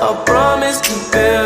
I promise to build